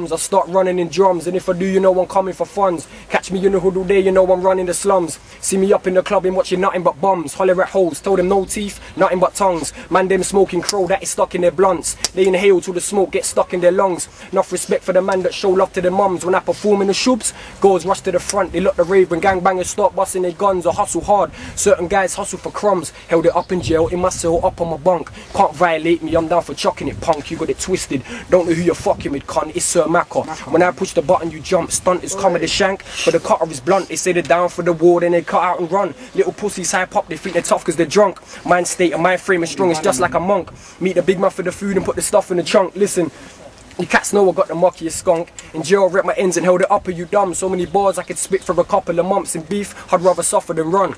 I start running in drums, and if I do, you know I'm coming for funds. Catch me in the hood all day, you know I'm running the slums. See me up in the club and watching nothing but bums. Holler at holes, told them no teeth, nothing but tongues. Man, them smoking crow that is stuck in their blunts. They inhale till the smoke gets stuck in their lungs. Enough respect for the man that show love to their mums. When I perform in the shubs, girls rush to the front. They look the rave when gangbangers start busting their guns or hustle hard. Certain guys hustle for crumbs. Held it up in jail, in my cell, up on my bunk. Can't violate me, I'm down for chucking it, punk. You got it twisted. Don't know who you're fucking with, cunt. It's Sir Makker. When I push the button, you jump. Stunt is coming the shank, but the cutter is blunt. They say they're down for the war, then they cut out and run. Little pussies hype up, they think they're tough because they're drunk. Mind state and mind frame is strong, it's just like a monk. Meet the big man for the food and put the stuff in the trunk. Listen. You cats know I got the muckiest skunk. In jail, ripped my ends and held it up. Are you dumb? So many bars I could spit for a couple of months in beef. I'd rather suffer than run.